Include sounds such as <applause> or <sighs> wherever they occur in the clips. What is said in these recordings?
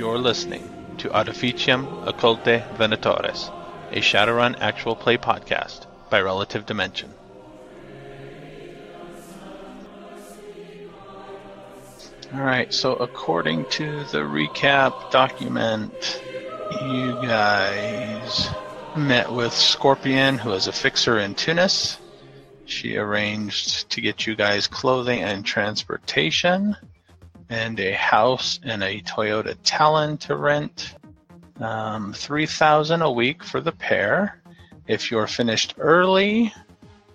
You're listening to Artificium Occulte Venatores, a Shadowrun actual play podcast by Relative Dimension. Alright, so according to the recap document, you guys met with Scorpion, who is a fixer in Tunis. She arranged to get you guys clothing and transportation, and a house and a Toyota Talon to rent. Um, Three thousand a week for the pair. If you're finished early,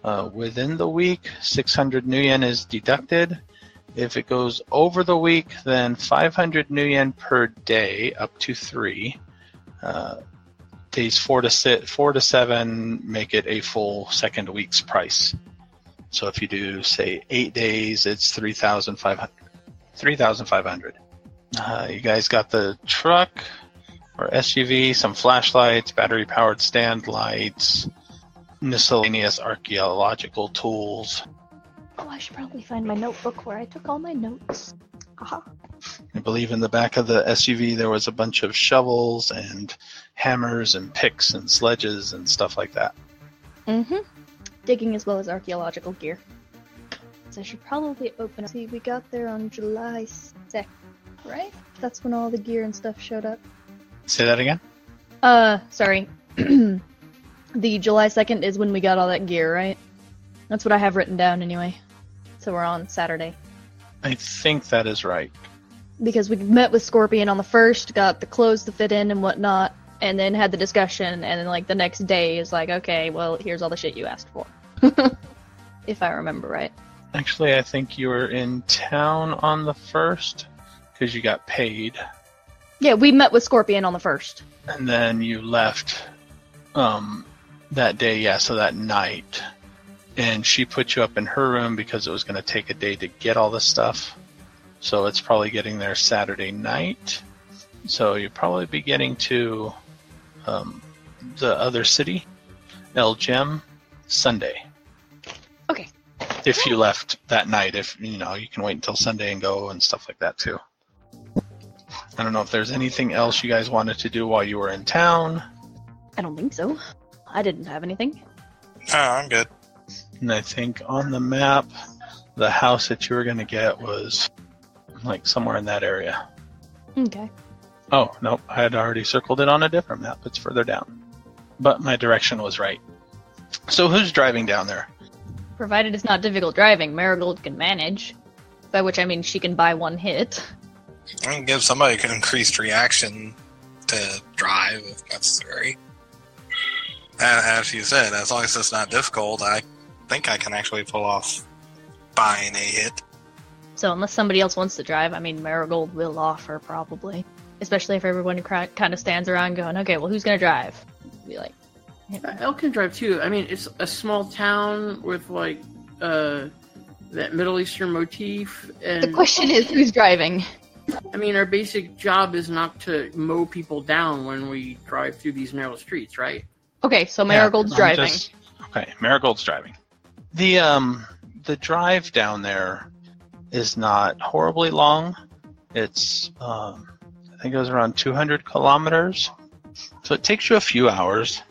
uh, within the week, six hundred new yen is deducted. If it goes over the week, then 500 new yen per day, up to three. Uh, days four to sit, four to seven make it a full second week's price. So if you do say eight days, it's 3,500. 3,500. Uh, you guys got the truck or SUV, some flashlights, battery powered stand lights, miscellaneous archaeological tools. Oh, I should probably find my notebook where I took all my notes. Aha. I believe in the back of the SUV there was a bunch of shovels and hammers and picks and sledges and stuff like that. Mm-hmm. Digging as well as archaeological gear. I should probably open it. See, we got there on July 2nd, right? That's when all the gear and stuff showed up. Say that again? Uh, sorry. <clears throat> the July 2nd is when we got all that gear, right? That's what I have written down anyway. So we're on Saturday. I think that is right. Because we met with Scorpion on the first, got the clothes to fit in and whatnot, and then had the discussion, and then like the next day is like, okay, well, here's all the shit you asked for. <laughs> if I remember right. Actually, I think you were in town on the first because you got paid, Yeah, we met with Scorpion on the first. and then you left um, that day. Yeah, so that night, and she put you up in her room because it was going to take a day to get all this stuff. So it's probably getting there Saturday night. So you'll probably be getting to um, the other city, El Djem, Sunday. Okay. If you left that night, if you know, you can wait until Sunday and go and stuff like that too. I don't know if there's anything else you guys wanted to do while you were in town. I don't think so. I didn't have anything. No, I'm good. And I think on the map, the house that you were going to get was like somewhere in that area. Okay. Oh, nope. I had already circled it on a different map. It's further down. But my direction was right. So who's driving down there? Provided it's not difficult driving, Marigold can manage. By which I mean she can buy one hit. I can give somebody an increased reaction to drive if necessary. And as you said, as long as it's not difficult, I think I can actually pull off buying a hit. So unless somebody else wants to drive, I mean Marigold will offer probably. Especially if everyone kind of stands around going, okay, well who's gonna drive? Be like, El can drive too. I mean, it's a small town with like uh, that Middle Eastern motif, and the question is who's driving? I mean, our basic job is not to mow people down when we drive through these narrow streets, right? Okay, so Marigold's Yeah, driving. just- okay, Marigold's driving. The um the drive down there is not horribly long. It's um I think it was around 200 kilometers. So it takes you a few hours.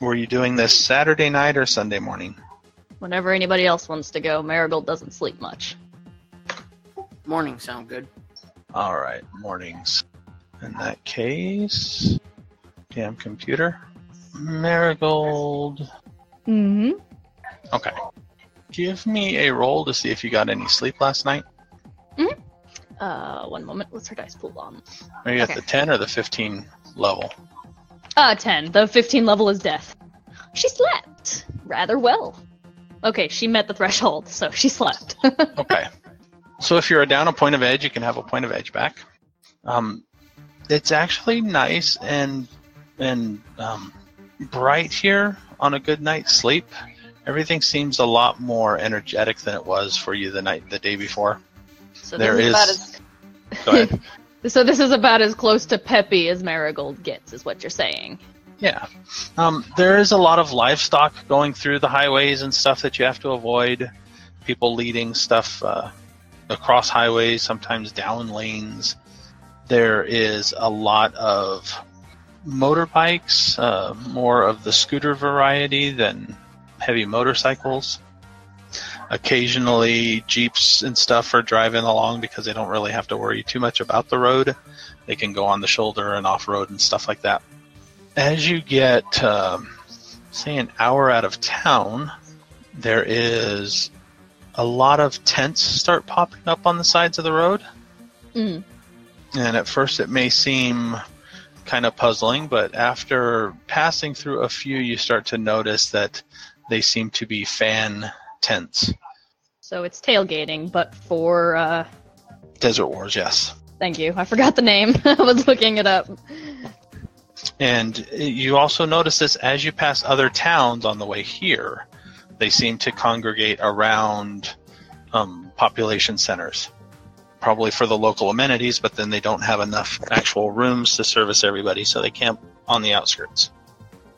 Were you doing this Saturday night or Sunday morning? Whenever anybody else wants to go, Marigold doesn't sleep much. Morning sound good. All right, mornings. In that case, damn computer. Marigold. Mm-hmm. Okay. Give me a roll to see if you got any sleep last night. Mhm. Uh, one moment. What's her dice pool on? Are you Okay. at the 10 or the 15 level? Uh, 10. The 15 level is death. She slept rather well. Okay, she met the threshold, so she slept. <laughs> Okay. so if you're down a point of edge, you can have a point of edge back. Um, it's actually nice and and um, bright here on a good night's sleep. Everything seems a lot more energetic than it was for you the night the day before. so There is, is- Go ahead. <laughs> so this is about as close to peppy as Marigold gets, is what you're saying. Yeah. Um, there is a lot of livestock going through the highways and stuff that you have to avoid. People leading stuff uh, across highways, sometimes down lanes. There is a lot of motorbikes, uh, more of the scooter variety than heavy motorcycles. Occasionally, jeeps and stuff are driving along because they don't really have to worry too much about the road. They can go on the shoulder and off road and stuff like that. As you get, um, say, an hour out of town, there is a lot of tents start popping up on the sides of the road. Mm. And at first, it may seem kind of puzzling, but after passing through a few, you start to notice that they seem to be fan tents. So it's tailgating, but for uh, Desert Wars, yes. thank you. I forgot the name. <laughs> I was looking it up. And you also notice this as you pass other towns on the way here. They seem to congregate around um, population centers, probably for the local amenities, but then they don't have enough actual rooms to service everybody, so they camp on the outskirts.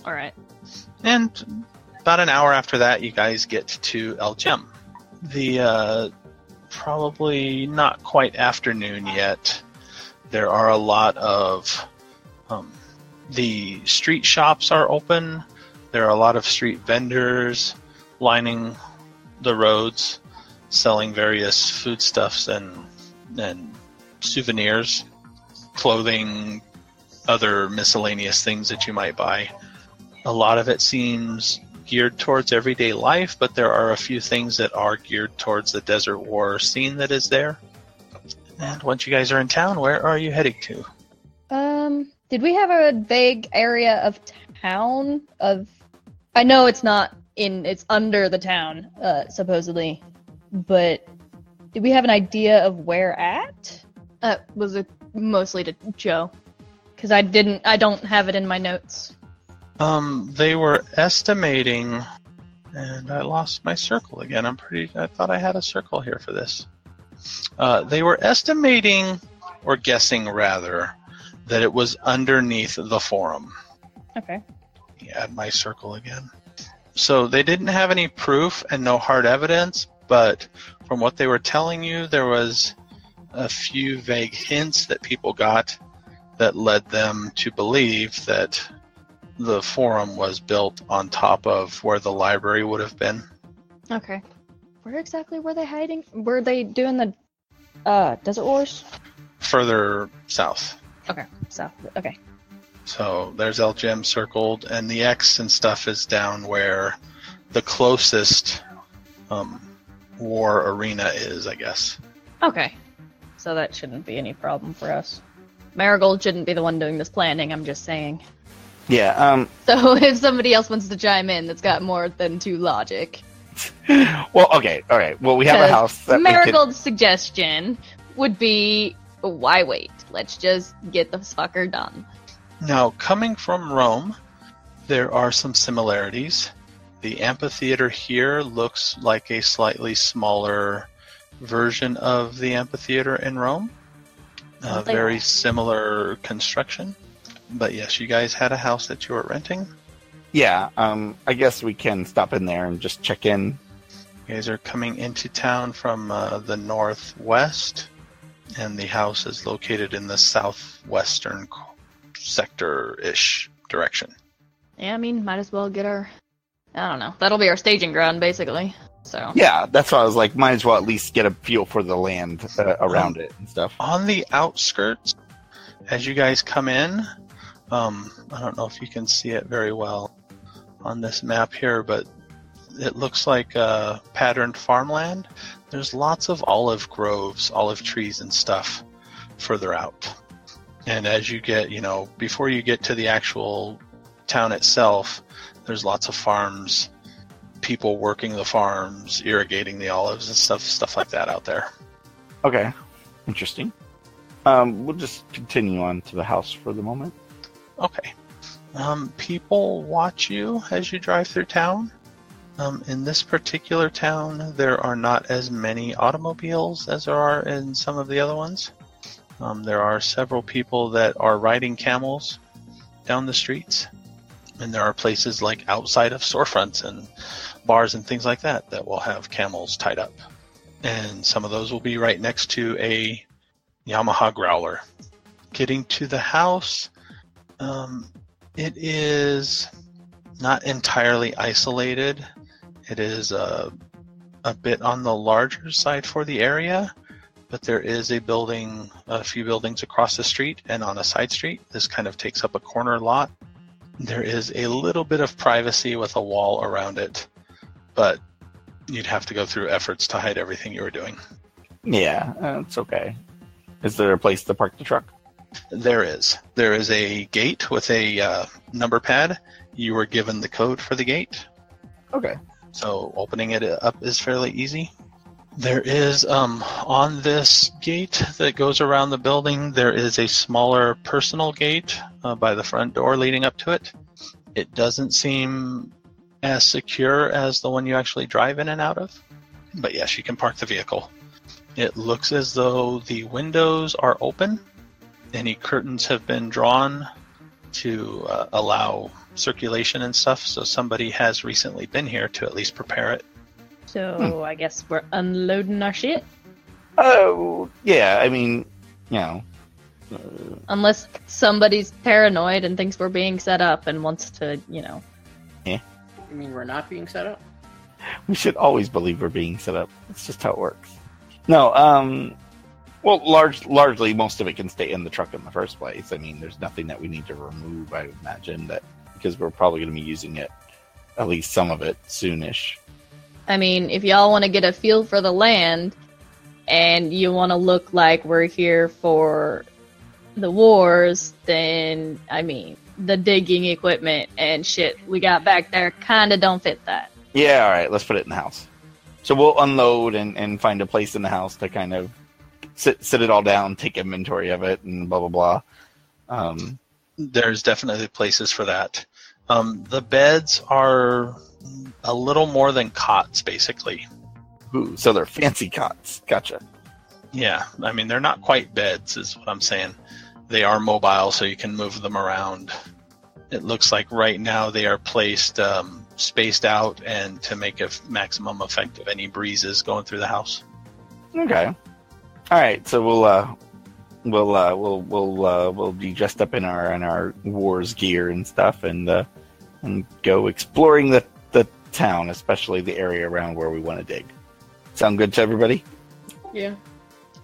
All right. And about an hour after that, you guys get to El Djem. The uh, probably not quite afternoon yet. There are a lot of um, the street shops are open. There are a lot of street vendors lining the roads, selling various foodstuffs and and souvenirs, clothing, other miscellaneous things that you might buy. A lot of it seems geared towards everyday life, but there are a few things that are geared towards the Desert War scene that is there. And once you guys are in town, where are you heading to? Um, did we have a vague area of town of? I know it's not in. It's under the town, uh, supposedly, but did we have an idea of where at? Uh, was it mostly to Joe? Because I didn't. I don't have it in my notes. Um, they were estimating, and I lost my circle again. I'm pretty. I thought I had a circle here for this. Uh, they were estimating, or guessing rather, that it was underneath the forum. Okay. Add my circle again. So they didn't have any proof and no hard evidence, but from what they were telling you, there was a few vague hints that people got that led them to believe that the forum was built on top of where the library would have been. Okay. Where exactly were they hiding? Were they doing the uh Desert Wars? Further south. Okay. So okay. So there's El Djem circled, and the X and stuff is down where the closest um, war arena is, I guess. Okay. So that shouldn't be any problem for us. Marigold shouldn't be the one doing this planning, I'm just saying. Yeah. Um. So <laughs> if somebody else wants to chime in that's got more than two logic. <laughs> Well. Okay. All right. Well, we have a house that we could- Marigold's suggestion would be why wait? Let's just get this fucker done. Now, coming from Rome, there are some similarities. The amphitheater here looks like a slightly smaller version of the amphitheater in Rome. Uh, very similar construction. But yes, you guys had a house that you were renting. Yeah. Um. I guess we can stop in there and just check in. You guys are coming into town from uh, the northwest, and the house is located in the southwestern sector ish direction. Yeah, I mean, might as well get our. I don't know. That'll be our staging ground, basically. So. Yeah. That's why I was like, might as well at least get a feel for the land uh, around it and stuff. On the outskirts, as you guys come in, um, I don't know if you can see it very well on this map here, but it looks like uh, patterned farmland. There's lots of olive groves, olive trees, and stuff further out. And as you get, you know, before you get to the actual town itself, there's lots of farms, people working the farms, irrigating the olives and stuff, stuff like that out there. Okay. Interesting. Um. We'll just continue on to the house for the moment. Okay. Um, people watch you as you drive through town. Um, in this particular town, there are not as many automobiles as there are in some of the other ones. Um, there are several people that are riding camels down the streets, and there are places like outside of storefronts and bars and things like that that will have camels tied up. And some of those will be right next to a Yamaha Growler. getting to the house, um, it is not entirely isolated. It is a, a bit on the larger side for the area, but there is a building, a few buildings across the street and on a side street. This kind of takes up a corner lot. There is a little bit of privacy with a wall around it, but you'd have to go through efforts to hide everything you were doing. Yeah, uh, it's okay. Is there a place to park the truck? There is. There is a gate with a uh, number pad. You were given the code for the gate, Okay. so opening it up is fairly easy. There is um, on this gate that goes around the building. There is a smaller personal gate uh, by the front door leading up to it. It doesn't seem as secure as the one you actually drive in and out of, but yes, you can park the vehicle. It looks as though the windows are open. Any curtains have been drawn to uh, allow circulation and stuff, so somebody has recently been here to at least prepare it. So I guess we're unloading our shit. Oh, yeah. I mean, you know, uh, Unless somebody's paranoid and thinks we're being set up and wants to, you know. Yeah. You mean we're not being set up? we should always believe we're being set up. That's just how it works. No, um, well, large, largely, most of it can stay in the truck in the first place. I mean, there's nothing that we need to remove. I would imagine that because we're probably going to be using it, at least some of it, soonish. I mean, if y'all want to get a feel for the land and you want to look like we're here for the wars, then, I mean, the digging equipment and shit we got back there kind of don't fit that. Yeah, all right, let's put it in the house. So we'll unload and, and find a place in the house to kind of sit sit it all down, take inventory of it, and blah blah blah. Um, There's definitely places for that. Um, the beds are a little more than cots, basically. ooh, so they're fancy cots. Gotcha. Yeah, I mean they're not quite beds, is what I'm saying. They are mobile, so you can move them around. It looks like right now they are placed um, spaced out and to make a maximum effect of any breezes going through the house. Okay. All right. So we'll uh, we'll uh, we'll we'll uh, we'll be dressed up in our in our wars gear and stuff, and uh, and go exploring the the town, especially the area around where we want to dig. Sound good to everybody? Yeah.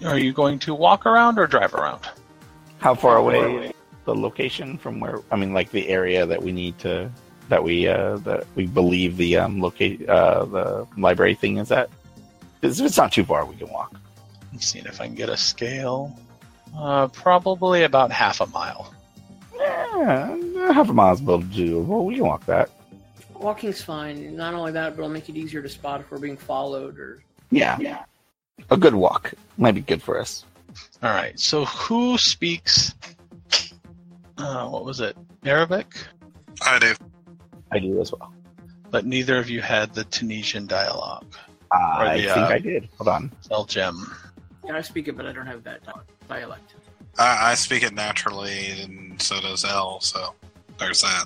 Are you going to walk around or drive around? How far away the location from where? I mean, like the area that we need to that we uh, that we believe the um locate uh, the library thing is at. If it's not too far, we can walk. I'm seeing if I can get a scale. Uh, probably about half a mile. Yeah, half a mile's about doable. We can walk that. Walking's fine. Not only that, but it'll make it easier to spot if we're being followed or. Yeah. Yeah. A good walk might be good for us. All right. So who speaks? Uh, what was it? Arabic? I do. I do as well. But neither of you had the Tunisian dialogue. I the, think uh, I did. Hold on. El Djem. Yeah, I speak it, but I don't have that dialect. I, I speak it naturally, and so does L. So there's that.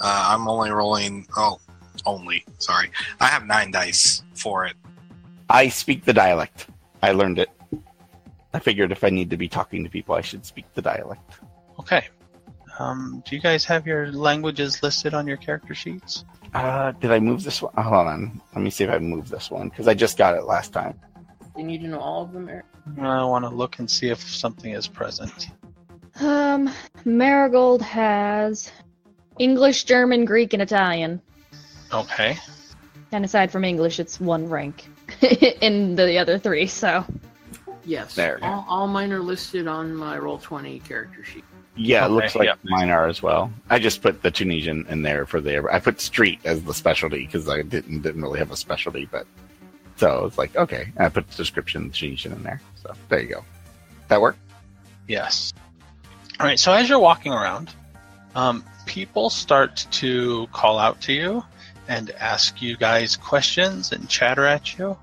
Uh, I'm only rolling. Oh, only. Sorry, I have nine dice for it. I speak the dialect. I learned it. I figured if I need to be talking to people, I should speak the dialect. Okay. Um, do you guys have your languages listed on your character sheets? Uh, did I move this one? Hold on. Let me see if I moved this one because I just got it last time. You need to know all of them, Eric? I want to look and see if something is present. Um, Marigold has English, German, Greek, and Italian. Okay. And aside from English, it's one rank <laughs> in the other three, so. Yes. There. All, all mine are listed on my roll twenty character sheet. Yeah, it Okay, looks like yeah. mine are as well. I just put the Tunisian in there for the. I put street as the specialty because I didn't didn't really have a specialty, but so it's like okay. and I put the description in there. So there you go. That work? Yes. All right. So as you're walking around, um, people start to call out to you and ask you guys questions and chatter at you,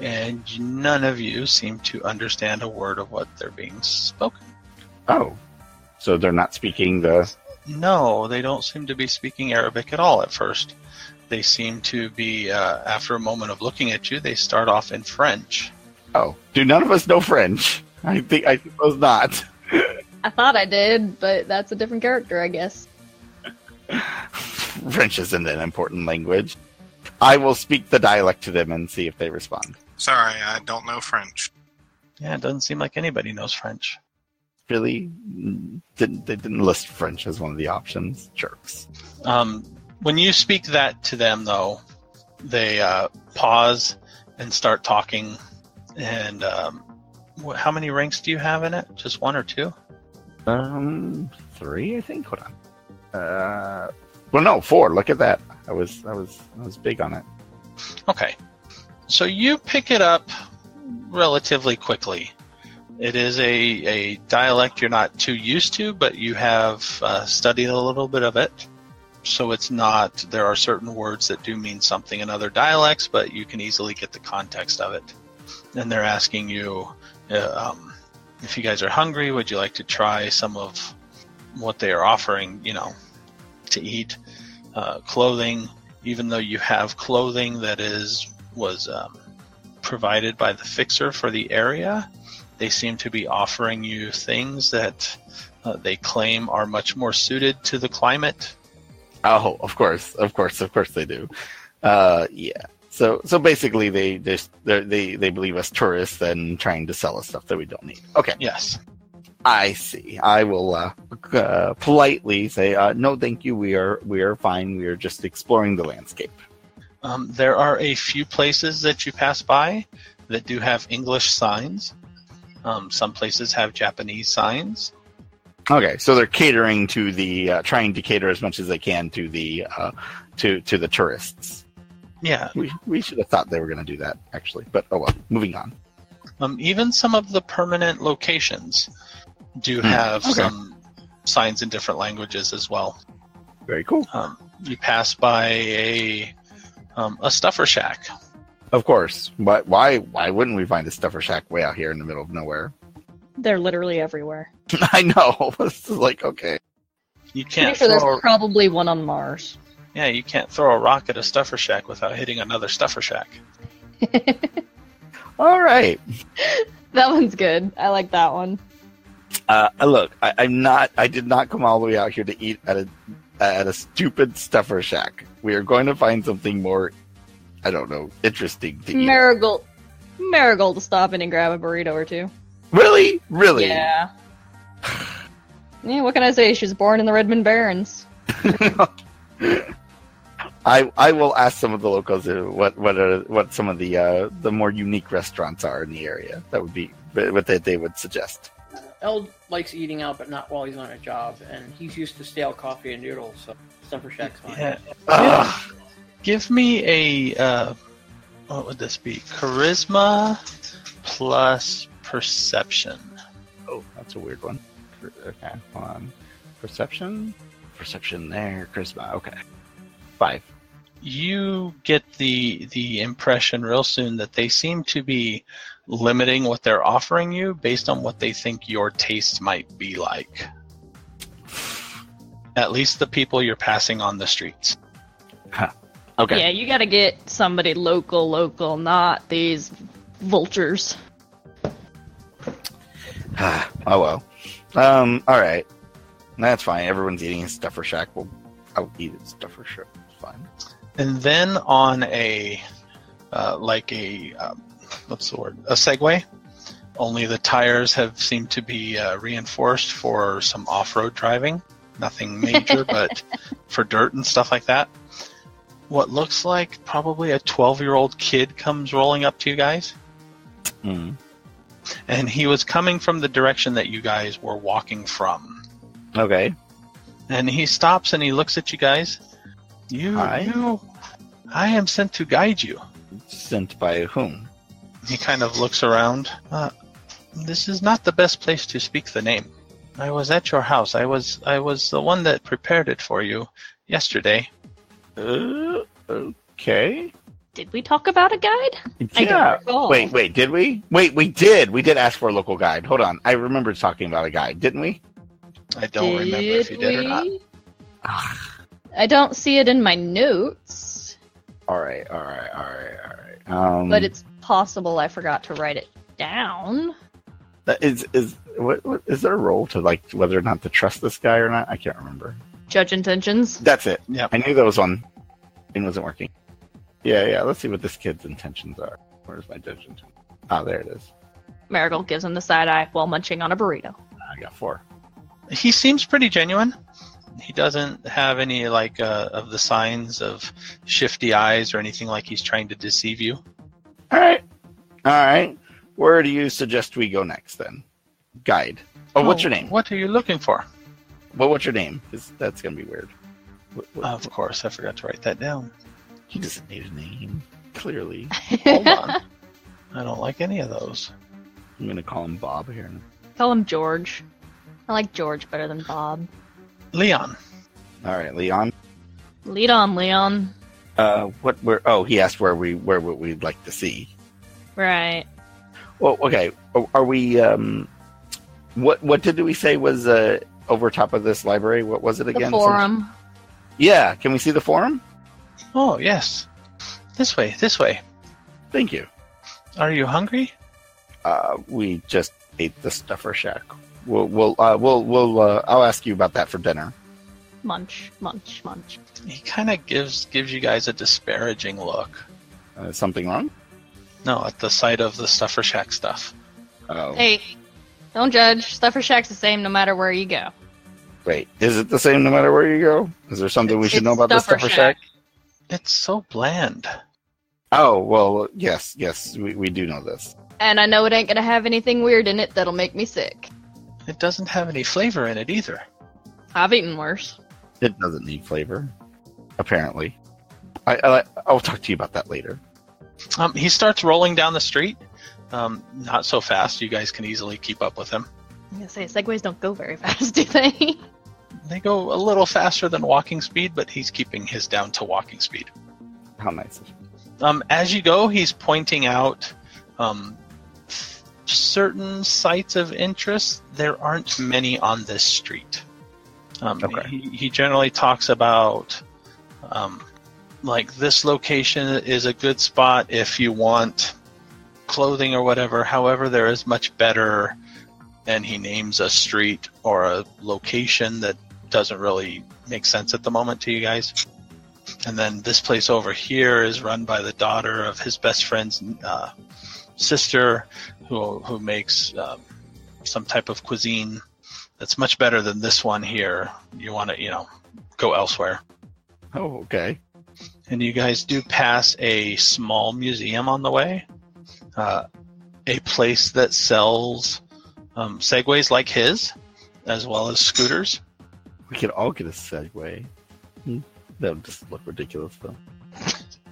and none of you seem to understand a word of what they're being spoken. Oh, so they're not speaking the. No, they don't seem to be speaking Arabic at all at first. They seem to be, uh, after a moment of looking at you, they start off in French. Oh, do none of us know French? I think I suppose not. I thought I did, but that's a different character, I guess. <laughs> French isn't an important language. I will speak the dialect to them and see if they respond. Sorry, I don't know French. Yeah, it doesn't seem like anybody knows French. Really, Mm, didn't they didn't list French as one of the options? Jerks. Um, when you speak that to them, though, they uh, pause and start talking. And um, wh- how many ranks do you have in it? Just one or two? Um, three, I think. Hold on. Uh, well, no, four. Look at that. I was, I was, I was big on it. Okay. So you pick it up relatively quickly. It is a, a dialect you're not too used to, but you have uh, studied a little bit of it. So it's not, there are certain words that do mean something in other dialects, but you can easily get the context of it. And they're asking you uh, um, if you guys are hungry, would you like to try some of what they are offering, you know, to eat? Uh, clothing, even though you have clothing that is was um, provided by the fixer for the area, they seem to be offering you things that uh, they claim are much more suited to the climate. Oh, of course, of course, of course they do. Uh, yeah. So, so basically, they they they they believe us tourists and trying to sell us stuff that we don't need. Okay, Yes. I see. I will uh, uh, politely say, uh, no, thank you. We are we are fine. We are just exploring the landscape. Um, there are a few places that you pass by that do have English signs. Um, some places have Japanese signs. Okay, so they're catering to the uh, trying to cater as much as they can to the uh, to to the tourists. Yeah. We we should have thought they were going to do that actually, but oh well. Moving on. Um, even some of the permanent locations do Hmm, have okay. some signs in different languages as well. Very cool. Um, you pass by a um, a stuffer shack. Of course. But why why wouldn't we find a stuffer shack way out here in the middle of nowhere? They're literally everywhere. <laughs> I know. <laughs> This is like okay. You can't sure there's throw. probably one on Mars. Yeah, you can't throw a rock at a stuffer shack without hitting another stuffer shack. <laughs> All right. That one's good. I like that one. Uh, look, I, I'm not. I did not come all the way out here to eat at a at a stupid stuffer shack. We are going to find something more. I don't know, interesting to eat. Marigold. Marigold to stop in and grab a burrito or two. Really, really. Yeah. Yeah, what can I say? She was born in the Redmond Barrens. <laughs> I I will ask some of the locals what what are what some of the uh, the more unique restaurants are in the area. That would be what they, they would suggest. Eld likes eating out, but not while he's on a job, and he's used to stale coffee and noodles, so Stuffer Shack's fine. Yeah. Ugh. Give me a uh, what would this be? Charisma plus perception. Oh, that's a weird one. Okay, hold on. Perception, perception there. Charisma. Okay, five. You get the the impression real soon that they seem to be limiting what they're offering you based on what they think your taste might be like. At least the people you're passing on the streets. Okay. Yeah, you gotta get somebody local, local, not these vultures. <sighs> oh well. Um. All right. That's fine. Everyone's eating Stuffer Shack. Well, I'll eat at Stuffer Shack. It's fine. And then on a uh, like a um, what's the word? A Segway. Only the tires have seemed to be uh, reinforced for some off-road driving. Nothing major, <laughs> but for dirt and stuff like that. What looks like probably a 12-year-old kid comes rolling up to you guys, Mm. And he was coming from the direction that you guys were walking from. Okay. And he stops and he looks at you guys. You, Hi. you, I am sent to guide you. Sent by whom? He kind of looks around. Uh, this is not the best place to speak the name. I was at your house. I was I was the one that prepared it for you yesterday. Uh, okay. Did we talk about a guide? I Yeah. don't recall. Wait, wait, did we? Wait, we did. We did ask for a local guide. Hold on. I remember talking about a guide, didn't we? I don't remember if you did or not. I don't see it in my notes, All right, all right, all right, all right. Um, but it's possible I forgot to write it down. that is is what, what is there a role to like whether or not to trust this guy or not? I can't remember. Judge intentions. That's it. Yeah, I knew there was one. It wasn't working. Yeah, yeah. Let's see what this kid's intentions are. Where's my judge intention? Ah, there it is. Marigold gives him the side eye while munching on a burrito. I got four. He seems pretty genuine. He doesn't have any like uh, of the signs of shifty eyes or anything like he's trying to deceive you. All right, all right. Where do you suggest we go next then? Guide. Oh, what's your name? What are you looking for? Well, what's your name? 'Cause that's gonna be weird. What, what, Of course, I forgot to write that down. He doesn't need a name. Clearly, <laughs> Hold on. I don't like any of those. I'm gonna call him Bob here. Call him George. I like George better than Bob. Leon. All right, Leon. Lead on, Leon. Uh, what? Where? Oh, he asked where we where what we'd like to see. Right. Well, okay. Are- Are we? Um, what what did we say was uh, over top of this library? What was it again? The again? forum. Yeah. Can we see the forum? Oh, yes. This way, this way. Thank you. Are you hungry? Uh, we just ate the stuffer shack. We'll we'll uh, we'll we'll uh, I'll ask you about that for dinner. Munch, munch, munch. He kind of gives gives you guys a disparaging look. Uh, something wrong? No, at the sight of the Stuffer Shack stuff. Oh, Hey, don't judge. Stuffer Shack's the same no matter where you go. wait. Is it the same no matter where you go? Is there something we should know about the Stuffer stuffer shack? It's so bland. Oh well, yes, yes, we, we do know this. And I know it ain't gonna have anything weird in it that'll make me sick. It doesn't have any flavor in it either. I've eaten worse. It doesn't need flavor, apparently. I, I I'll talk to you about that later. Um, he starts rolling down the street. Um, not so fast. You guys can easily keep up with him. I'm gonna say segways don't go very <laughs> fast, do they? They go a little faster than walking speed, but he's keeping his down to walking speed. How nice. of. Um, as you go, he's pointing out um, certain sites of interest. There aren't many on this street. Um, Okay. he, he generally talks about um, like this location is a good spot if you want clothing or whatever. However, there is much better, and he names a street or a location that doesn't really make sense at the moment to you guys. And then this place over here is run by the daughter of his best friend's uh, sister, who who makes um, some type of cuisine that's much better than this one here. You want to, you know, go elsewhere. Oh, okay. And you guys do pass a small museum on the way, uh, a place that sells um, segways like his, as well as scooters. We could all get a Segway. Hmm. That would just look ridiculous, though.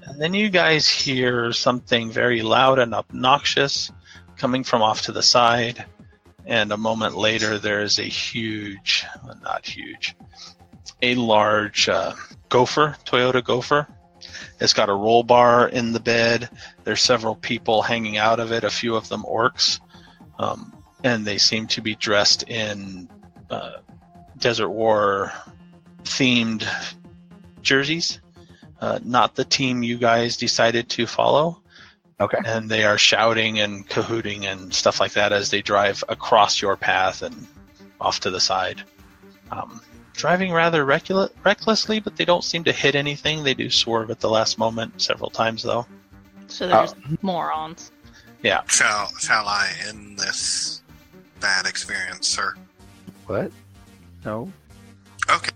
And then you guys hear something very loud and obnoxious coming from off to the side. And a moment later, there is a huge, well, not huge, a large uh, gopher, Toyota gopher. It's got a roll bar in the bed. There's several people hanging out of it, a few of them orcs. Um, and they seem to be dressed in uh, Desert War themed jerseys uh, not the team you guys decided to follow. Okay. And they are shouting and cahooting and stuff like that as they drive across your path and off to the side. Um, driving rather recula- recklessly, but they don't seem to hit anything. They do swerve at the last moment several times, though. So there's morons. Yeah. Shall shall I end this bad experience, sir? What? No. Okay.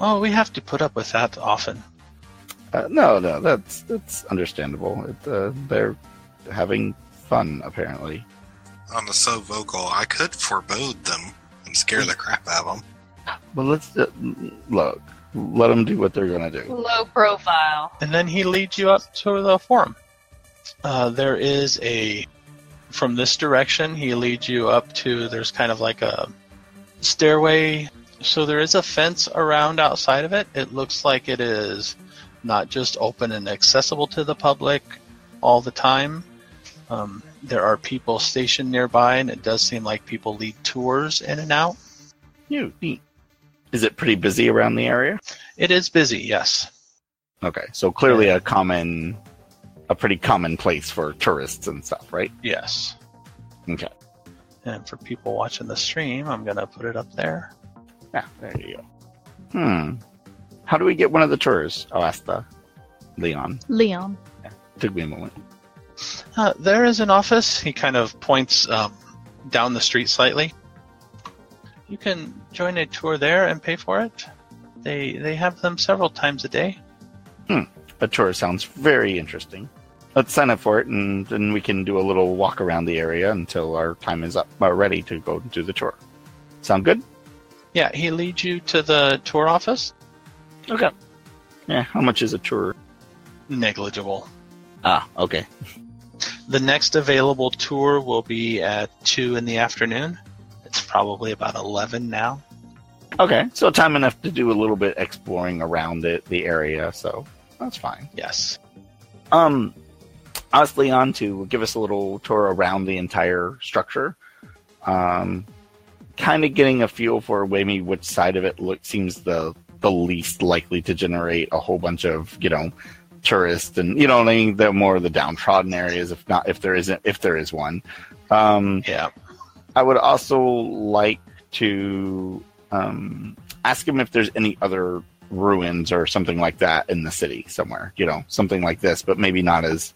Oh, we have to put up with that often. Uh, no, no, that's that's understandable. It, uh, they're having fun, apparently. On the so vocal, I could forebode them and scare the crap out of them. But let's uh, look. Let them do what they're gonna do. Low profile. And then he leads you up to the forum. Uh, there is a, from this direction, he leads you up to, there's kind of like a stairway. So there is a fence around outside of it. It looks like it is not just open and accessible to the public all the time. Um, there are people stationed nearby, and it does seem like people lead tours in and out. You neat. Is it pretty busy around the area? It is busy, yes. Okay, so clearly a common, a pretty common place for tourists and stuff, right? Yes. Okay. And for people watching the stream, I'm going to put it up there. Yeah, there you go. Hmm. How do we get one of the tours? I'll ask the Leon. Leon. Yeah, Took me a moment. Uh, there is an office. He kind of points um, down the street slightly. You can join a tour there and pay for it. They they have them several times a day. Hmm. A tour sounds very interesting. Let's sign up for it, and then we can do a little walk around the area until our time is up, uh, ready to go do the tour. Sound good? Yeah, he leads you to the tour office. Okay. Yeah. How much is a tour? Negligible. Ah, okay. <laughs> The next available tour will be at two in the afternoon. It's probably about eleven now. Okay. So time enough to do a little bit exploring around it, the area. So that's fine. Yes. Um, ask Leon to give us a little tour around the entire structure. Um, kind of getting a feel for maybe which side of it look seems the the least likely to generate a whole bunch of you know tourists and you know I mean the more the downtrodden areas if not if there isn't if there is one. Um, Yeah. I would also like to um, ask him if there's any other ruins or something like that in the city somewhere. You know, something like this, but maybe not as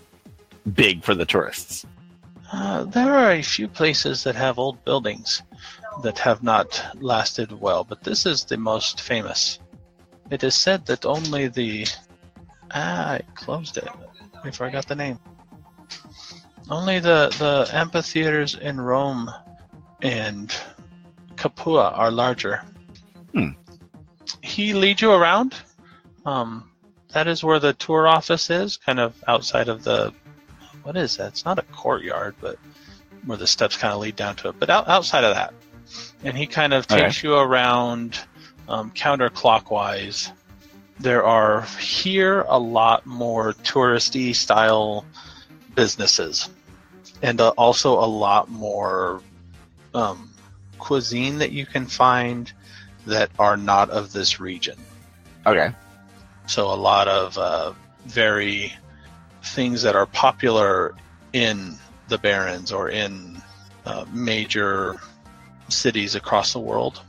big for the tourists. Uh, there are a few places that have old buildings that have not lasted well, but this is the most famous. It is said that only the. Ah, I closed it I got the name. Only the, the amphitheaters in Rome and Capua are larger. Hmm. He leads you around. Um, that is where the tour office is, kind of outside of the what is that? It's not a courtyard, but where the steps kind of lead down to it. But out, outside of that, and he kind of takes you around um, counterclockwise. There are here a lot more touristy style businesses, and uh, also a lot more um, cuisine that you can find that are not of this region. Okay. So a lot of uh, very things that are popular in the Barrens or in uh, major cities across the world.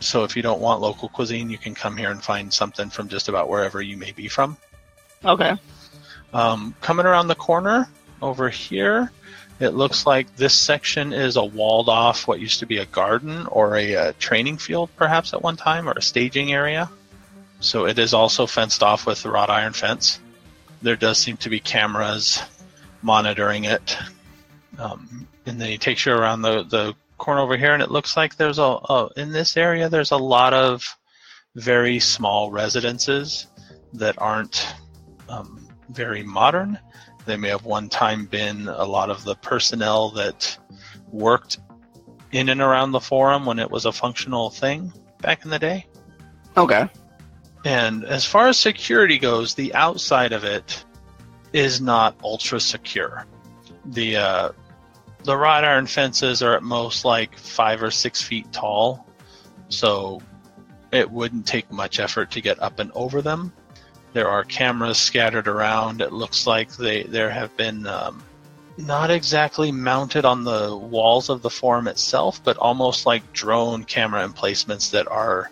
So if you don't want local cuisine, you can come here and find something from just about wherever you may be from. Okay. Um, coming around the corner over here, it looks like this section is a walled off, what used to be a garden or a, uh training field, perhaps at one time, or a staging area. So it is also fenced off with a wrought iron fence. There does seem to be cameras monitoring it. Um, and then he takes you around the, the corner over here, and it looks like there's a, a in this area there's a lot of very small residences that aren't um, very modern. They may have one time been a lot of the personnel that worked in and around the forum when it was a functional thing back in the day. Okay. And as far as security goes, the outside of it is not ultra secure. The uh, the wrought iron fences are at most like five or six feet tall, so it wouldn't take much effort to get up and over them. There are cameras scattered around. It looks like they there have been um, not exactly mounted on the walls of the forum itself, but almost like drone camera emplacements that are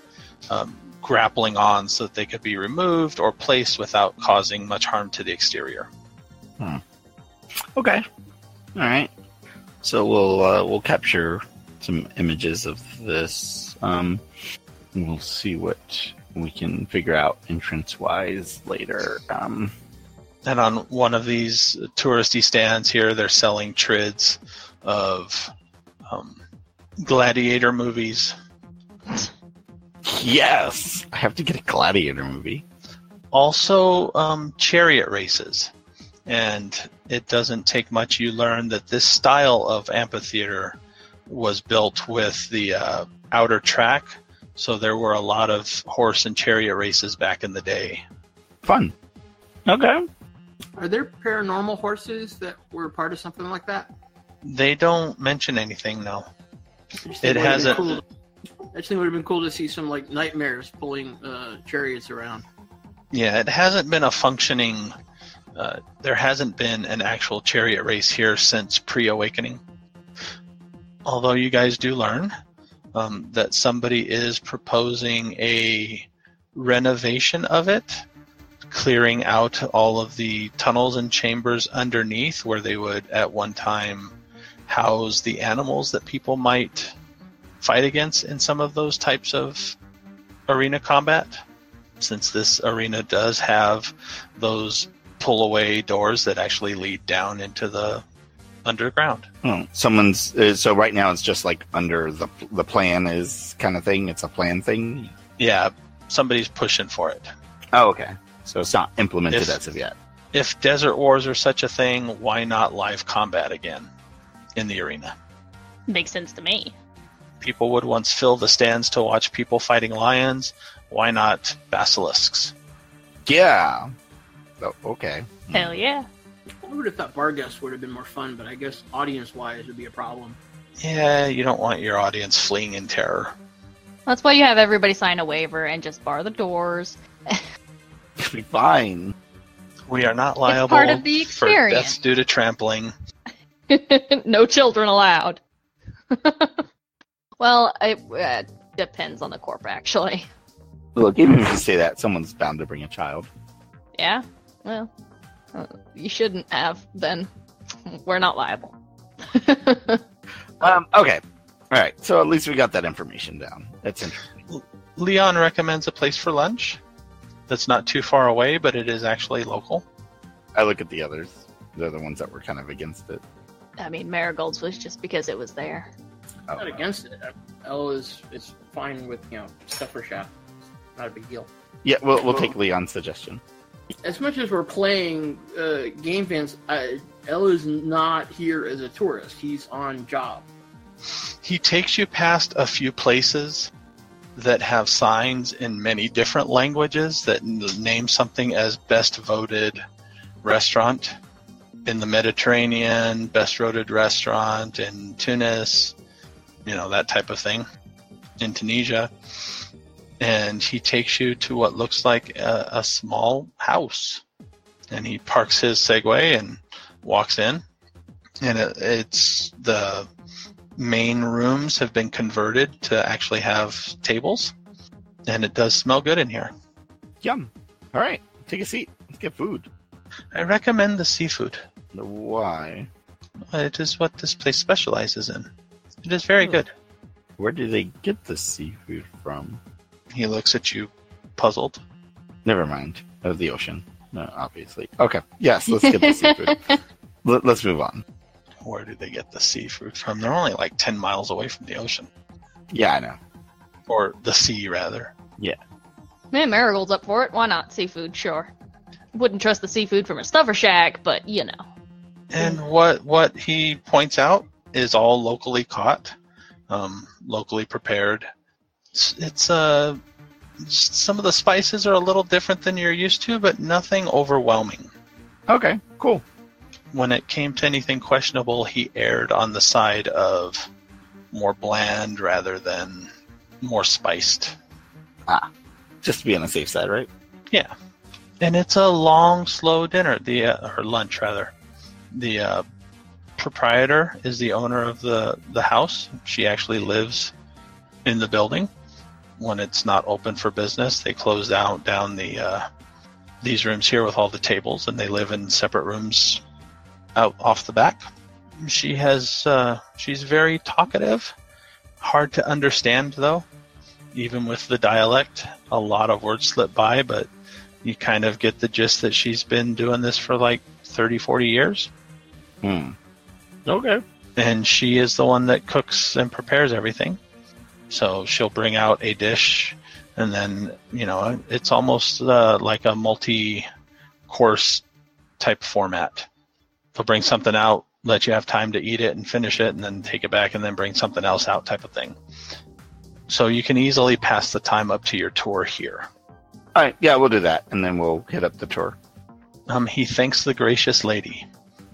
um, grappling on so that they could be removed or placed without causing much harm to the exterior. Okay. All right. So we'll uh, we'll capture some images of this. Um, we'll see what we can figure out entrance wise later. Um, And on one of these touristy stands here, they're selling trids of um, gladiator movies. Yes, I have to get a gladiator movie. Also, um, chariot races. And it doesn't take much. You learn that this style of amphitheater was built with the uh, outer track. So there were a lot of horse and chariot races back in the day. Fun. Okay. Are there paranormal horses that were part of something like that? They don't mention anything, no. I just think It hasn't- Cool. It would have been cool to see some like nightmares pulling uh, chariots around. Yeah, it hasn't been a functioning. Uh, there hasn't been an actual chariot race here since pre-awakening. although you guys do learn um, that somebody is proposing a renovation of it, clearing out all of the tunnels and chambers underneath where they would at one time house the animals that people might fight against in some of those types of arena combat. Since this arena does have those pull away doors that actually lead down into the underground. Oh, someone's uh, so right now it's just like under the the plan is kind of thing. It's a plan thing. Yeah, somebody's pushing for it. Oh, okay. So it's not implemented If- as of yet. If desert wars are such a thing, why not live combat again in the arena? Makes sense to me. People would once fill the stands to watch people fighting lions. Why not basilisks? Yeah. Oh, okay. Hmm. Hell yeah. I would have thought barghests would have been more fun, but I guess audience wise would be a problem. Yeah, you don't want your audience fleeing in terror. That's why you have everybody sign a waiver and just bar the doors. It'll be fine. We are not liable part of the for experience. deaths due to trampling. <laughs> no children allowed. <laughs> well, it uh, depends on the corp, actually. Look, even if you say that, someone's bound to bring a child. Yeah. Well, uh, you shouldn't have. Then we're not liable. <laughs> Um. Okay. All right. So at least we got that information down. That's interesting. Leon recommends a place for lunch that's not too far away, but it is actually local. I look at the others. They're the ones that were kind of against it. I mean, Marigold's was just because it was there. Oh, Not against it. L is is fine with you know stuffer shack. Not a big deal. Yeah, we'll we'll take Leon's suggestion. As much as we're playing uh, game fans, uh, L is not here as a tourist. He's on job. He takes you past a few places that have signs in many different languages that name something as best voted restaurant in the Mediterranean, best voted restaurant in Tunis, you know, that type of thing in Tunisia. And he takes you to what looks like a, a small house. And he parks his Segway and walks in. And it, it's the main rooms have been converted to actually have tables, and it does smell good in here. Yum. All right. Take a seat. Let's get food. I recommend the seafood. Why? It is what this place specializes in. It is very Hmm. good. Where do they get the seafood from? He looks at you, puzzled. Never mind. Of the ocean. No, obviously. Okay. Yes. Let's get the seafood. <laughs> Let, let's move on. Where do they get the seafood from? They're only like 10 miles away from the ocean. Yeah, I know. Or the sea, rather. Yeah. Man, Marigold's up for it. Why not? Seafood, sure. Wouldn't trust the seafood from a stuffer shack, but you know. And what what he points out is all locally caught, um, locally prepared. It's, it's uh, some of the spices are a little different than you're used to, but nothing overwhelming. Okay. Cool. When it came to anything questionable, he erred on the side of more bland rather than more spiced. Ah, just to be on the safe side, right? Yeah, and it's a long, slow dinner. The uh, or lunch rather. The uh, proprietor is the owner of the the house. She actually lives in the building. When it's not open for business, they close down down the uh, these rooms here with all the tables, and they live in separate rooms out off the back. She has uh, she's very talkative, hard to understand though even with the dialect, a lot of words slip by, but you kind of get the gist that she's been doing this for like 30, 40 years. Hmm. Okay. And she is the one that cooks and prepares everything. So she'll bring out a dish, and then, you know, it's almost uh, like a multi course type format. They'll bring something out, let you have time to eat it and finish it, and then take it back and then bring something else out type of thing. So you can easily pass the time up to your tour here. All right. Yeah, we'll do that, and then we'll hit up the tour. Um, he thanks the gracious lady.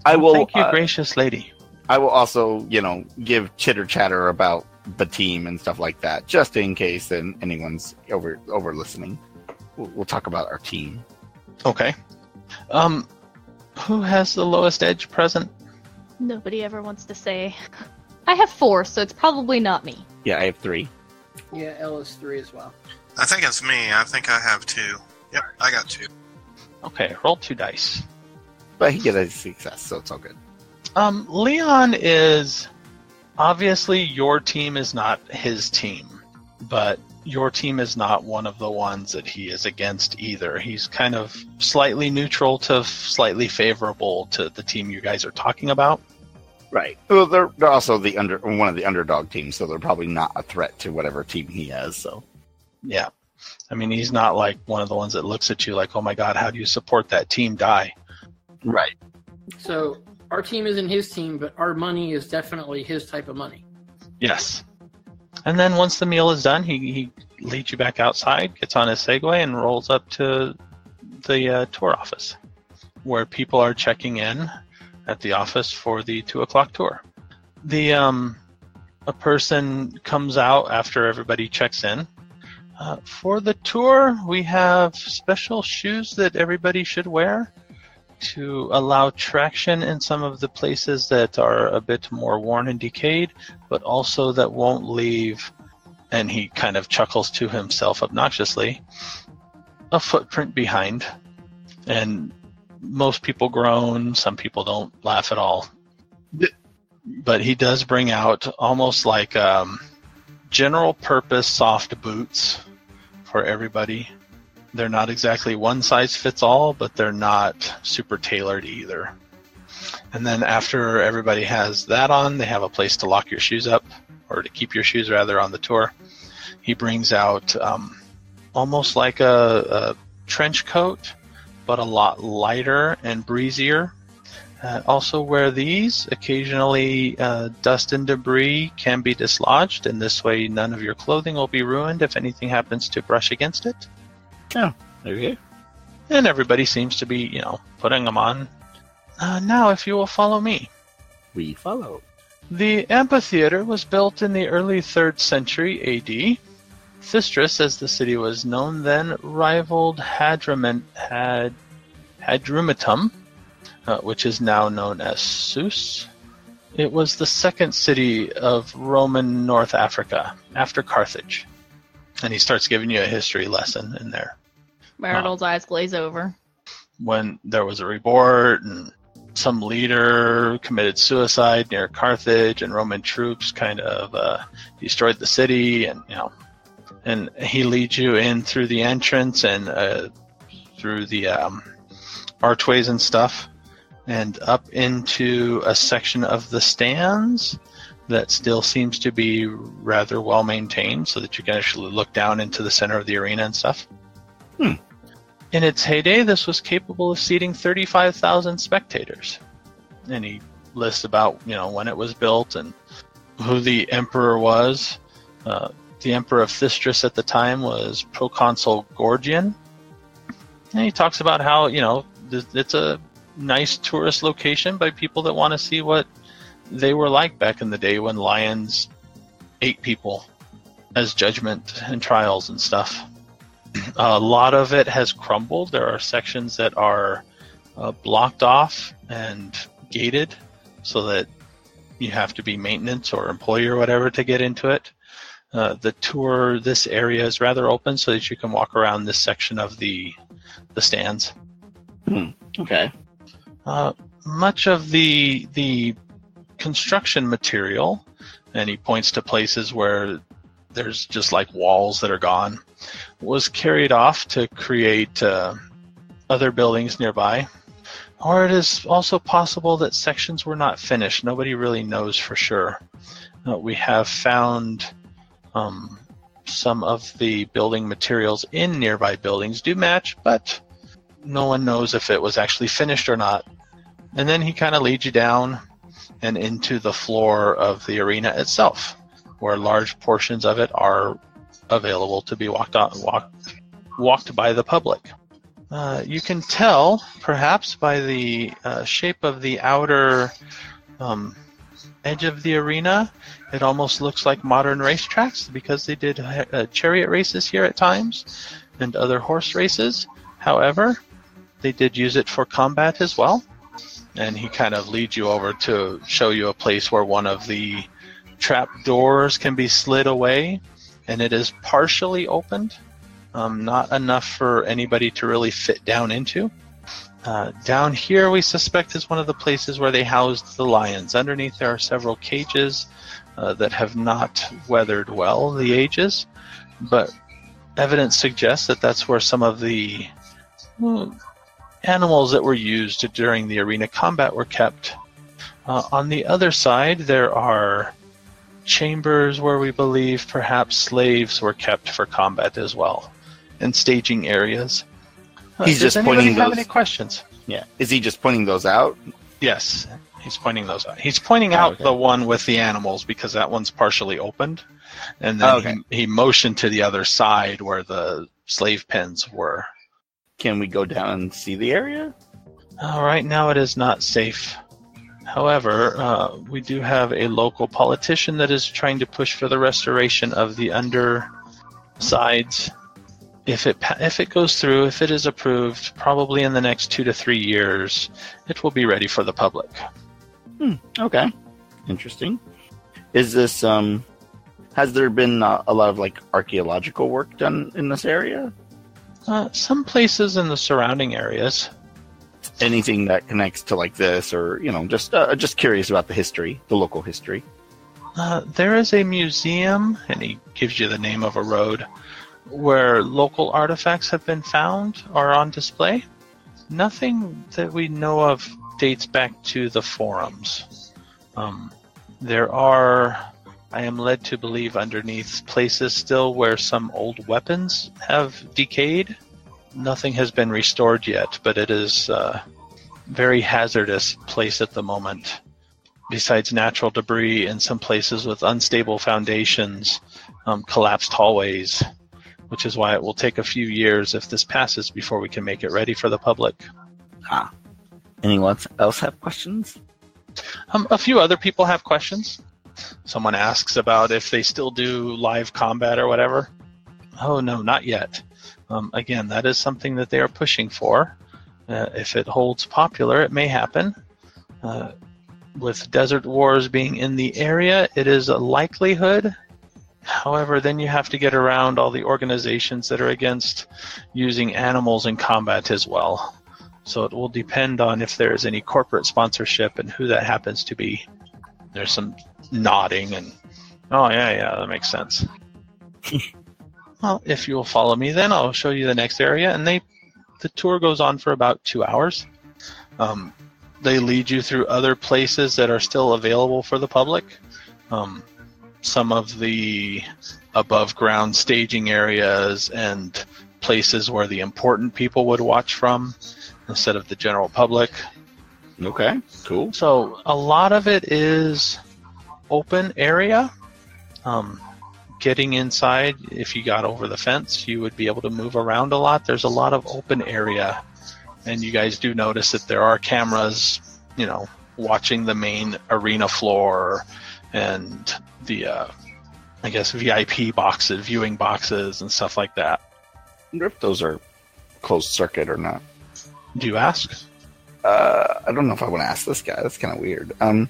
I will. Thank you, uh, gracious lady. I will also, you know, give chitter chatter about the team and stuff like that, just in case and anyone's over over listening. We'll, we'll talk about our team. Okay. Um, who has the lowest edge present? Nobody ever wants to say. I have four, so it's probably not me. Yeah, I have three. Yeah, L is three as well. I think it's me. I think I have two. Yep, I got two. Okay, roll two dice. But he gets a success, so it's all good. Um, Leon is obviously your team is not his team, but your team is not one of the ones that he is against either. He's kind of slightly neutral to slightly favorable to the team you guys are talking about. Right. Well, they're, they're also the under one of the underdog teams, so they're probably not a threat to whatever team he has. So Yeah. I mean, he's not like one of the ones that looks at you like, oh my god, how do you support that team die? right. So our team isn't his team, but our money is definitely his type of money. Yes. And then once the meal is done, he, he leads you back outside, gets on his Segway, and rolls up to the uh, tour office where people are checking in at the office for the two o'clock tour. The um, a person comes out after everybody checks in. Uh, for the tour, we have special shoes that everybody should wear to allow traction in some of the places that are a bit more worn and decayed, but also that won't leave, and he kind of chuckles to himself obnoxiously, a footprint behind. And most people groan, some people don't laugh at all. But he does bring out almost like um, general purpose soft boots for everybody. They're not exactly one size fits all, but they're not super tailored either. And then after everybody has that on, they have a place to lock your shoes up, or to keep your shoes rather on the tour. He brings out um, almost like a, a trench coat, but a lot lighter and breezier. Uh, also wear these. Occasionally, uh, dust and debris can be dislodged, and this way, none of your clothing will be ruined if anything happens to brush against it. There you go. And everybody seems to be, you know, putting them on. Uh, now, if you will follow me. We follow. The amphitheater was built in the early 3rd century AD. Thysdrus, as the city was known then, rivaled Hadramant, Had, Hadrumetum, uh, which is now known as Sousse. It was the second city of Roman North Africa after Carthage. And he starts giving you a history lesson in there. Marigold's eyes glaze over. when there was a revolt and some leader committed suicide near Carthage and Roman troops kind of uh, destroyed the city and you know and he leads you in through the entrance and uh, through the um, archways and stuff and up into a section of the stands that still seems to be rather well maintained so that you can actually look down into the center of the arena and stuff. In its heyday, this was capable of seating 35,000 spectators. And he lists about, you know, when it was built and who the emperor was. Uh, the emperor of Thysdrus at the time was proconsul Gordian. And he talks about how, you know, th- it's a nice tourist location by people that want to see what they were like back in the day when lions ate people as judgment and trials and stuff. <clears throat> A lot of it has crumbled. There are sections that are uh, blocked off and gated so that you have to be maintenance or employee or whatever to get into it. Uh, the tour, this area is rather open so that you can walk around this section of the the stands. Okay. Uh, much of the the construction material, and he points to places where there's just like walls that are gone, was carried off to create uh, other buildings nearby. Or it is also possible that sections were not finished. Nobody really knows for sure. Uh, we have found um, some of the building materials in nearby buildings do match, but no one knows if it was actually finished or not. And then he kind of leads you down and into the floor of the arena itself, where large portions of it are available to be walked on, walked, walked by the public. Uh, you can tell, perhaps, by the uh, shape of the outer um, edge of the arena, it almost looks like modern racetracks because they did uh, chariot races here at times and other horse races. However, they did use it for combat as well. And he kind of leads you over to show you a place where one of the trap doors can be slid away, and it is partially opened, um, not enough for anybody to really fit down into. Uh, down here, we suspect is one of the places where they housed the lions. Underneath, there are several cages uh, that have not weathered well the ages, but evidence suggests that that's where some of the well, animals that were used during the arena combat were kept. Uh, on the other side, there are chambers where we believe perhaps slaves were kept for combat as well, and staging areas. He's does just anybody pointing have those- any questions? Yeah. Is he just pointing those out? Yes, he's pointing those out. He's pointing Oh, out okay. the one with the animals because that one's partially opened, and then Oh, okay. he, he motioned to the other side where the slave pens were. Can we go down and see the area? Uh, right now, it is not safe. However, uh, we do have a local politician that is trying to push for the restoration of the undersides. If it if it goes through, if it is approved, probably in the next two to three years, it will be ready for the public. Okay. Interesting. Is this um has there been uh, a lot of like archaeological work done in this area? Uh, some places in the surrounding areas. Anything that connects to like this or, you know, just uh, just curious about the history, the local history. Uh, there is a museum, and he gives you the name of a road, where local artifacts have been found or on display. Nothing that we know of dates back to the forums. Um, there are, I am led to believe, underneath places still where some old weapons have decayed. Nothing has been restored yet, but it is a very hazardous place at the moment besides natural debris in some places with unstable foundations, um, collapsed hallways, which is why it will take a few years if this passes before we can make it ready for the public. Ah. Anyone else have questions? Um, a few other people have questions. Someone asks about if they still do live combat or whatever. Oh, no, not yet. Um, again, that is something that they are pushing for. Uh, if it holds popular, it may happen. Uh, with Desert Wars being in the area, it is a likelihood. However, then you have to get around all the organizations that are against using animals in combat as well. So it will depend on if there is any corporate sponsorship and who that happens to be. There's some nodding and oh yeah, yeah, that makes sense. <laughs> well, if you will follow me, then I'll show you the next area, and they the tour goes on for about two hours. Um, they lead you through other places that are still available for the public. Um, some of the above ground staging areas and places where the important people would watch from instead of the general public. Okay, cool. So a lot of it is open area. Um, getting inside, if you got over the fence, you would be able to move around a lot. There's a lot of open area, and you guys do notice that there are cameras, you know, watching the main arena floor and the, uh, I guess, VIP boxes, viewing boxes, and stuff like that. wonder if those are closed circuit or not. Do you ask? Uh, I don't know if I want to ask this guy. That's kind of weird. Um,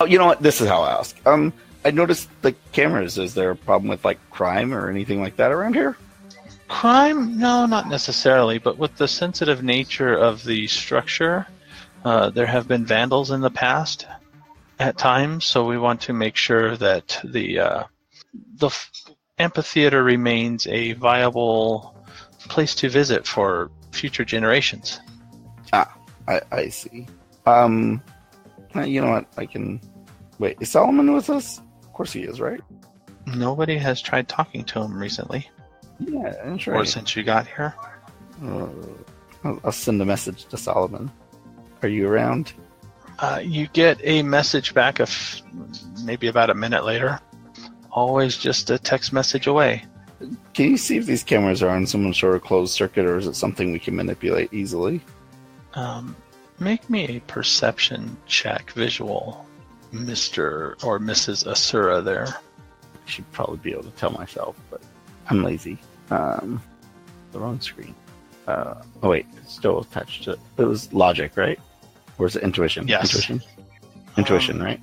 oh, you know what? This is how I ask. Um, I noticed the cameras. Is there a problem with like crime or anything like that around here? Crime? No, not necessarily. But with the sensitive nature of the structure, uh, there have been vandals in the past at times. So we want to make sure that the uh, the f- amphitheater remains a viable place to visit for future generations. I, I see. Um, you know what? I can. Wait, is Solomon with us? Of course he is, right? Nobody has tried talking to him recently, Yeah, that's or since you got here. Uh, I'll, I'll send a message to Solomon. Are you around? Uh, you get a message back of maybe about a minute later. Always just a text message away. Can you see if these cameras are on some sort of closed circuit, or is it something we can manipulate easily? Um, make me a perception check, visual, Mister or Mrs. Asura. There. I should probably be able to tell myself, but I'm lazy. Um, the wrong screen. Uh, oh wait, it's still attached to. It It was logic, right? Or is it intuition? Yes. Intuition. Intuition, Um, right?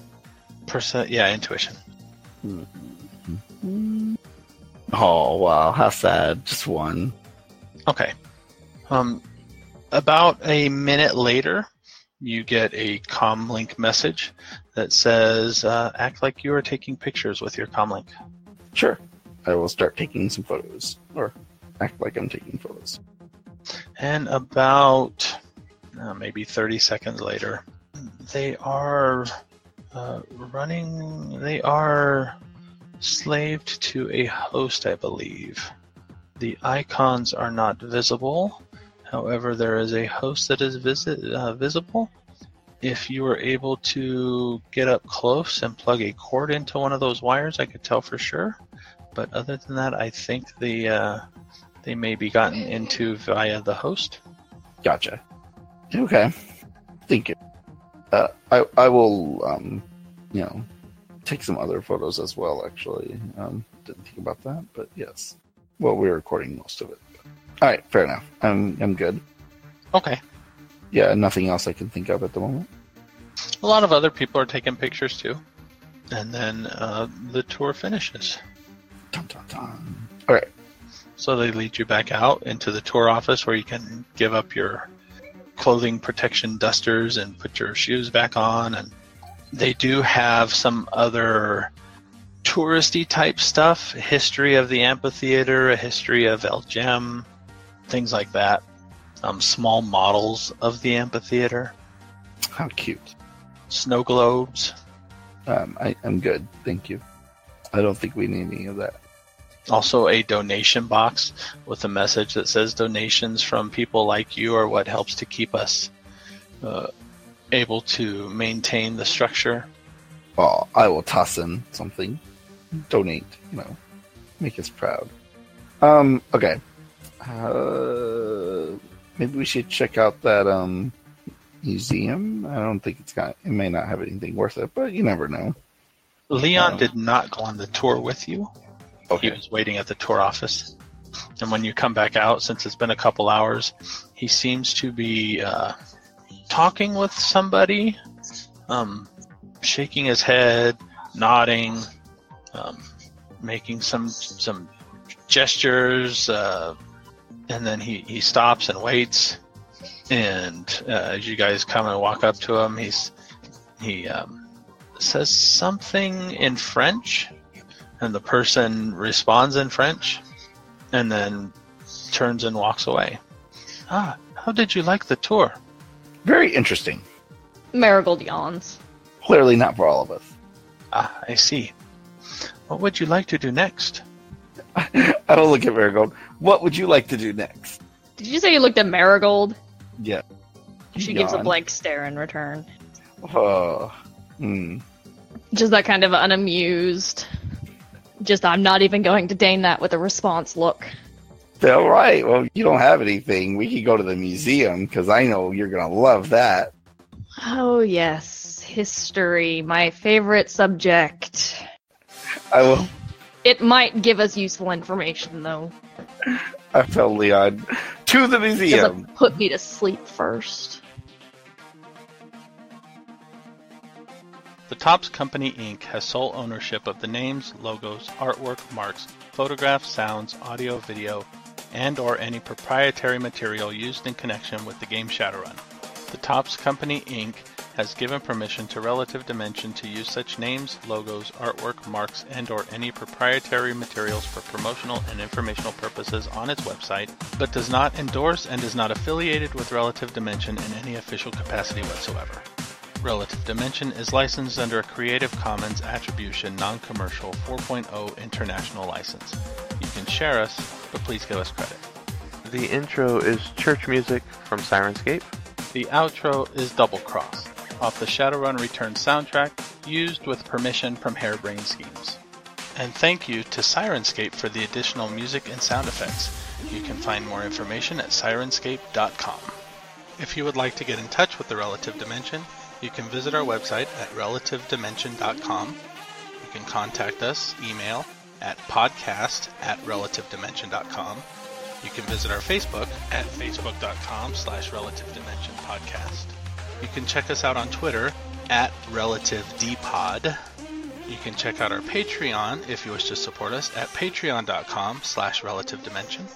Percent. Yeah, intuition. Oh wow, how sad. Just one. Okay. Um, about a minute later, you get a comlink message that says, uh, "Act like you are taking pictures with your comlink." Sure. I will start taking some photos. Or act like I'm taking photos. And about uh, maybe 30 seconds later, they are uh, running. They are slaved to a host, I believe. The icons are not visible. However, there is a host that is visit, uh, visible. If you were able to get up close and plug a cord into one of those wires, I could tell for sure. But other than that, I think the uh, they may be gotten into via the host. Gotcha. Okay. Thank you. Uh, I I will um, you know, take some other photos as well. Actually, um, didn't think about that, but yes. Well, we're recording most of it. All right, fair enough. I'm I'm good. Okay. Yeah, nothing else I can think of at the moment. A lot of other people are taking pictures too. And then uh, the tour finishes. Dun, dun, dun. All right. So they lead you back out into the tour office where you can give up your clothing protection dusters and put your shoes back on. And they do have some other touristy type stuff history of the amphitheater, a history of El Djem, things like that. Um, small models of the amphitheater, How cute. snow globes. Um, I, I'm good. Thank you. I don't think we need any of that. Also, a donation box with a message that says donations from people like you are what helps to keep us uh, able to maintain the structure. Well, I will toss in something. Donate, you know, make us proud. Um, okay. Uh, maybe we should check out that um museum. I don't think it's got. It may not have anything worth it, but you never know. Leon Oh. did not go on the tour with you. He was waiting at the tour office. And when you come back out, since it's been a couple hours, he seems to be uh, talking with somebody, um, shaking his head, nodding, um, making some some gestures, uh, and then he, he stops and waits. And uh, as you guys come and walk up to him, he's he um, says something in French, and the person responds in French, and then turns and walks away. Ah, how did you like the tour? Very interesting. Marigold yawns. Clearly not for all of us. Ah, I see. What would you like to do next? <laughs> I don't look at Marigold. What would you like to do next? Did you say you looked at Marigold? Yeah. She gives a blank stare in return. Oh. Hmm. Just that kind of unamused. Just, I'm not even going to deign that with a response look. All right. Well, you don't have anything. We could go to the museum because I know you're gonna love that. Oh, yes. History, my favorite subject. I will. It might give us useful information, though. I fell Leon to the Does museum. put me to sleep first? The Topps Company Inc. has sole ownership of the names, logos, artwork, marks, photographs, sounds, audio, video, and or any proprietary material used in connection with the game Shadowrun. The Topps Company Inc. has given permission to Relative Dimension to use such names, logos, artwork, marks, and or any proprietary materials for promotional and informational purposes on its website, but does not endorse and is not affiliated with Relative Dimension in any official capacity whatsoever. Relative Dimension is licensed under a Creative Commons Attribution Non-Commercial 4.0 International License. You can share us, but please give us credit. The intro is church music from Syrinscape. The outro is Double Cross, off the Shadowrun Return soundtrack, used with permission from Harebrained Schemes. And thank you to Syrinscape for the additional music and sound effects. You can find more information at syrinscape.com. If you would like to get in touch with the Relative Dimension, you can visit our website at relativedimension.com. You can contact us, email, at podcast at relativedimension.com. You can visit our Facebook at facebook.com slash relative dimension podcast. You can check us out on Twitter at relative dpod. You can check out our Patreon if you wish to support us at patreon.com slash relative dimension.